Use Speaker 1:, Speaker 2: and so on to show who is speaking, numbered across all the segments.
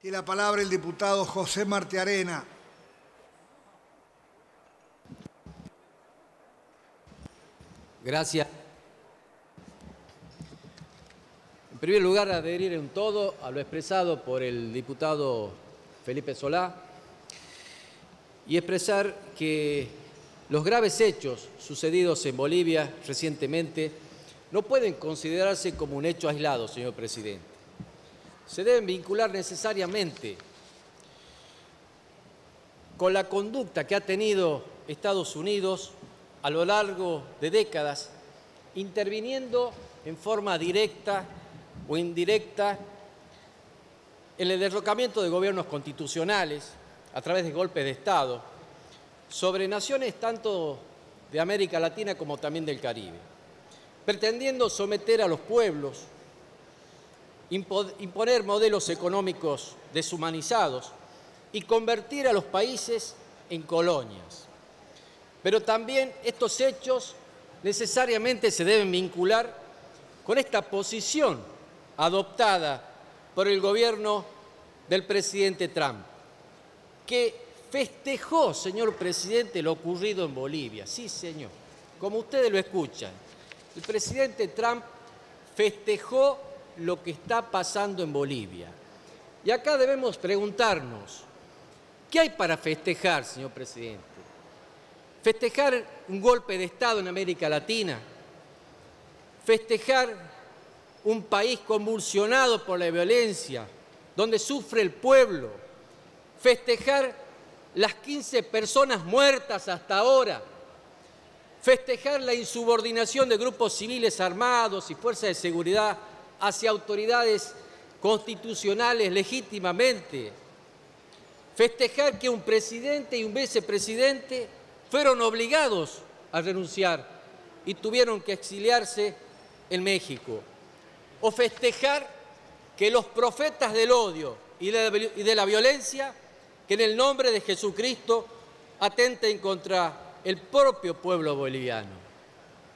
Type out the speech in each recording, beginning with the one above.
Speaker 1: Tiene la palabra el diputado José Martiarena.
Speaker 2: Gracias. En primer lugar, adherir en todo a lo expresado por el diputado Felipe Solá y expresar que los graves hechos sucedidos en Bolivia recientemente no pueden considerarse como un hecho aislado, señor presidente. Se deben vincular necesariamente con la conducta que ha tenido Estados Unidos a lo largo de décadas, interviniendo en forma directa o indirecta en el derrocamiento de gobiernos constitucionales a través de golpes de Estado sobre naciones tanto de América Latina como también del Caribe, pretendiendo someter a los pueblos, imponer modelos económicos deshumanizados y convertir a los países en colonias. Pero también estos hechos necesariamente se deben vincular con esta posición adoptada por el gobierno del presidente Trump, que festejó, señor presidente, lo ocurrido en Bolivia. Sí, señor, como ustedes lo escuchan. El presidente Trump festejó lo que está pasando en Bolivia. Y acá debemos preguntarnos, ¿qué hay para festejar, señor presidente? ¿Festejar un golpe de Estado en América Latina? ¿Festejar un país convulsionado por la violencia, donde sufre el pueblo? ¿Festejar las 15 personas muertas hasta ahora? ¿Festejar la insubordinación de grupos civiles armados y fuerzas de seguridad hacia autoridades constitucionales legítimamente? ¿Festejar que un presidente y un vicepresidente fueron obligados a renunciar y tuvieron que exiliarse en México. O festejar que los profetas del odio y de la violencia, que en el nombre de Jesucristo atenten contra el propio pueblo boliviano.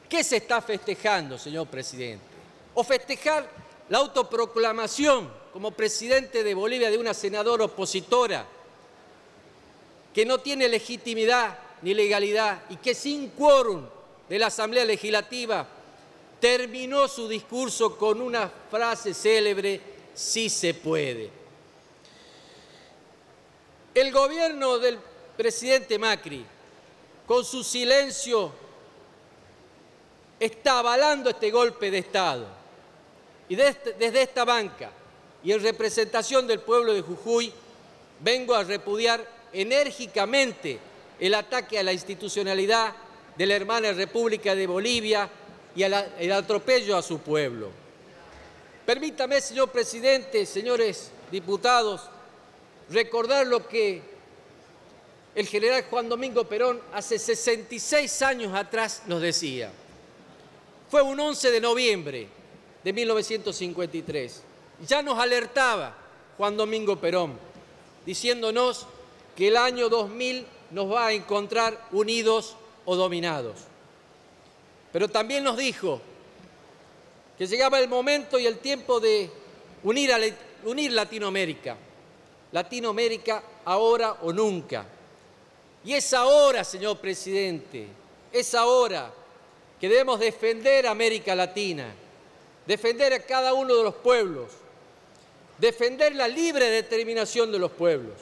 Speaker 2: ¿Qué se está festejando, señor presidente? O festejar la autoproclamación como presidente de Bolivia de una senadora opositora que no tiene legitimidad ni legalidad y que sin quórum de la Asamblea Legislativa terminó su discurso con una frase célebre, sí se puede. El gobierno del presidente Macri, con su silencio, está avalando este golpe de Estado. Y desde, desde esta banca y en representación del pueblo de Jujuy, vengo a repudiar enérgicamente el ataque a la institucionalidad de la hermana República de Bolivia y el atropello a su pueblo. Permítame, señor presidente, señores diputados, recordar lo que el general Juan Domingo Perón hace 66 años atrás nos decía. Fue un 11 de noviembre de 1953. Ya nos alertaba Juan Domingo Perón, diciéndonos que el año 2000 nos va a encontrar unidos o dominados. Pero también nos dijo que llegaba el momento y el tiempo de unir, a, Latinoamérica. Latinoamérica ahora o nunca. Y es ahora, señor presidente, es ahora que debemos defender a América Latina, defender a cada uno de los pueblos, defender la libre determinación de los pueblos.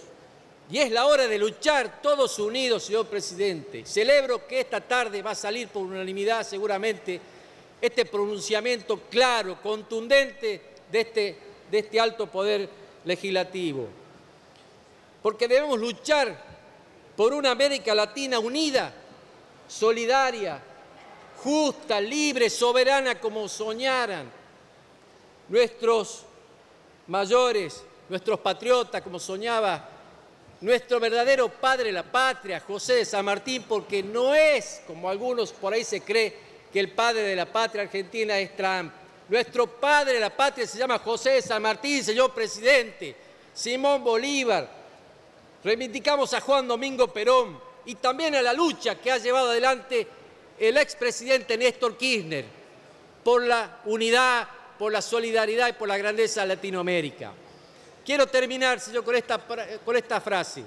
Speaker 2: Y es la hora de luchar todos unidos, señor presidente. Celebro que esta tarde va a salir por unanimidad seguramente este pronunciamiento claro, contundente de este, este alto poder legislativo. Porque debemos luchar por una América Latina unida, solidaria, justa, libre, soberana como soñaran nuestros mayores, nuestros patriotas como soñaba nuestro verdadero padre la patria, José de San Martín, porque no es, como algunos por ahí se cree, que el padre de la patria argentina es Trump. Nuestro padre de la patria se llama José de San Martín, señor presidente, Simón Bolívar. Reivindicamos a Juan Domingo Perón y también a la lucha que ha llevado adelante el expresidente Néstor Kirchner por la unidad, por la solidaridad y por la grandeza de Latinoamérica. quiero terminar, señor, con esta, frase.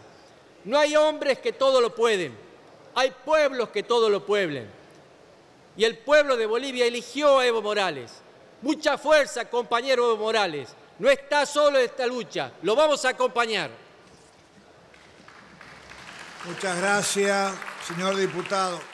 Speaker 2: No hay hombres que todo lo pueden, hay pueblos que todo lo pueblen. Y el pueblo de Bolivia eligió a Evo Morales. Mucha fuerza, compañero Evo Morales. No está solo en esta lucha, lo vamos a acompañar.
Speaker 1: Muchas gracias, señor diputado.